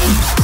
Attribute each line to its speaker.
Speaker 1: Peace.